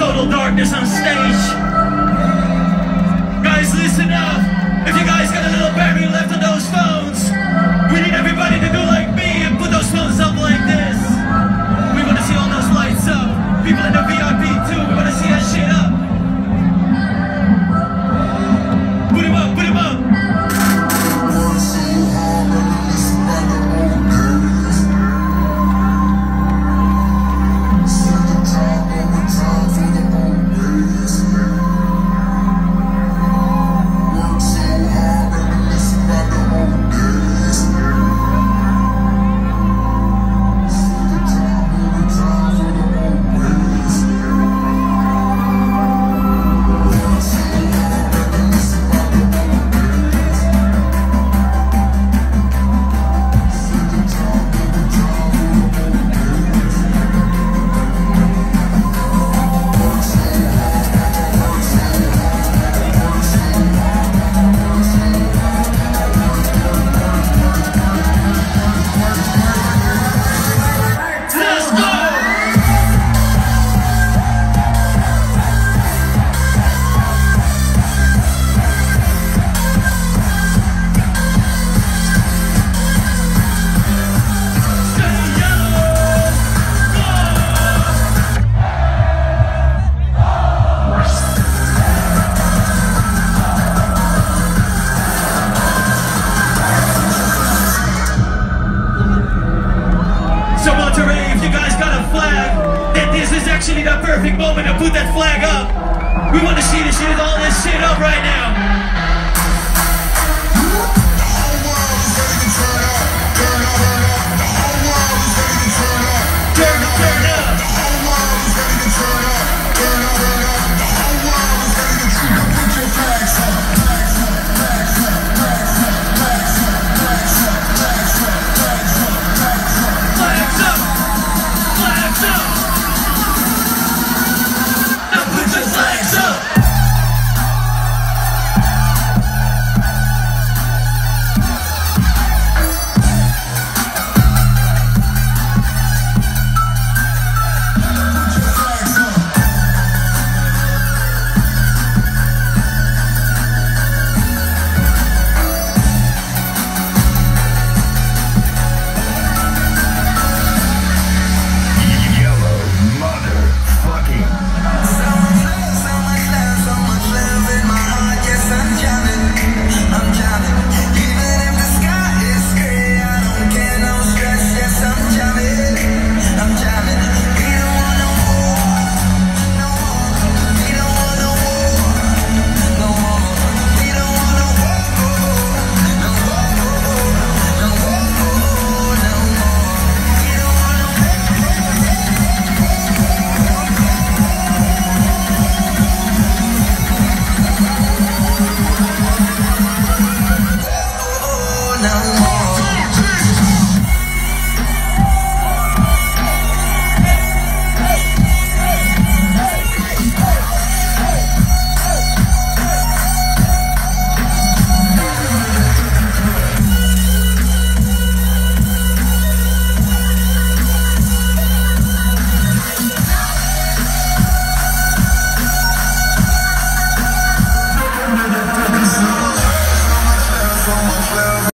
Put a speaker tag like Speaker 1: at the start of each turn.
Speaker 1: total darkness on stage. Guys, listen up. If you guys got a little battery left on those If you guys got a flag, that this is actually the perfect moment to put that flag up. We want to see this shit, all this shit up right now.